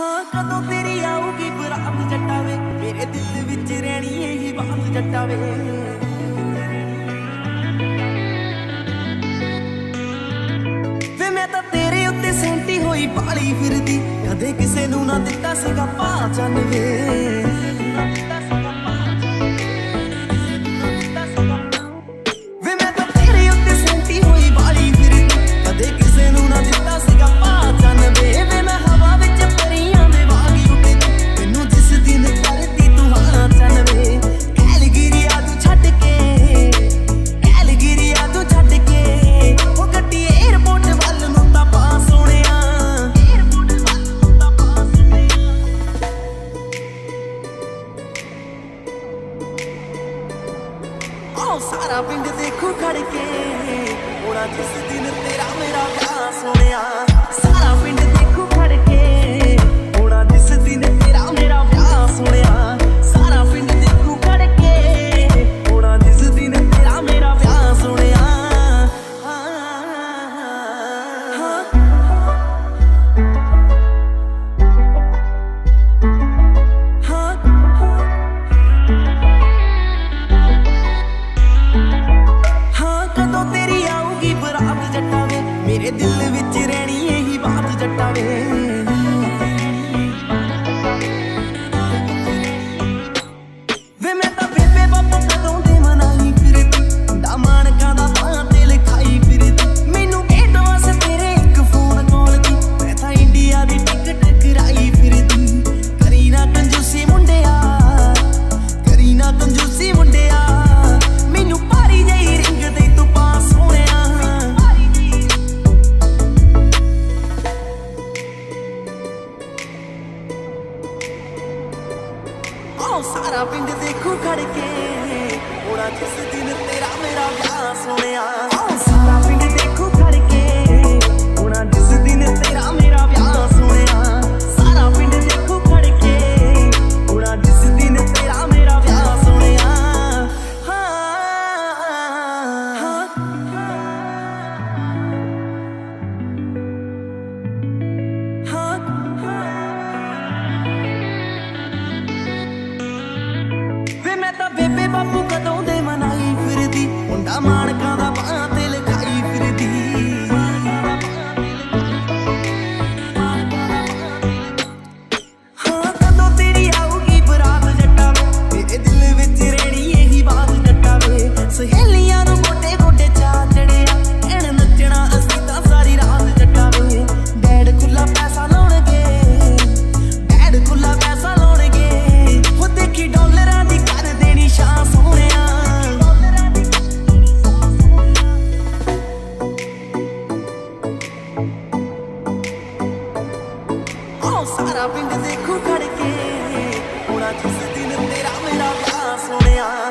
ਹਾਂ, ਕਦੋਂ ਤੇਰੀ ਆਊਗੀ ਬਰਾਤ ਜੱਟਾਵੇ? ਮੇਰੇ ਦਿਲ ਵਿੱਚ ਰਹਿਣੀ ਇਹੀ ਬਾਤ ਜੱਟਾਵੇ। ਵੇ ਮੈਂ ਤਾਂ ਤੇਰੇ ਉੱਤੇ ਸੈਂਟੀ ਹੋਈ ਪਾਲੀ ਫਿਰਦੀ। ਕਦੇ ਕਿਸੇ ਨੂੰ ਨਾ ਦਿੱਤਾ ਸੀਗਾ ਪਾ ਵੇ। ਉਹ ਸਾਰਾ ਪਿੰਡ ਦੇਖੋ ਖੜ ਕੇ। ਹੋਣਾ ਜਿਸ ਦਿਨ ਤੇਰਾ ਮੇਰਾ ਵਿਆਹ ਸੋਹਣਿਆ ਸਾਰਾ ਪਿੰਡ ਦੇਖੋ ਖੜ ਕੇ। ਹੋਣਾ ਜਿਸ ਦਿਨ ਤੇਰਾ ਮੇਰਾ ਵਿਆਹ ਸੋਹਣਿਆ ਸਾਰਾ ਪਿੰਡ ਦੇਖੋ ਖੜ ਕੇ। ਹੋਣਾ ਜਿਸ ਦਿਨ ਤੇਰਾ ਮੇਰਾ ਵਿਆਹ ਸੋਹਣਿਆ ਮੇਰੇ Yeah. ਸਾਰਾ ਪਿੰਡ ਦੇਖੋ ਖੜ ਕੇ। ਹੋਣਾ ਜਿਸ ਦਿਨ ਤੇਰਾ ਮੇਰਾ ਵਿਆਹ ਸੋਹਣਿਆ மாணக்க ਉਹ ਸਾਰਾ ਪਿੰਡ ਦੇਖੂ ਖੜਕੇ ਜਿਸ ਦਿਨ ਤੇਰਾ ਮੇਰਾ ਵਿਆਹ ਸੁਣਿਆ।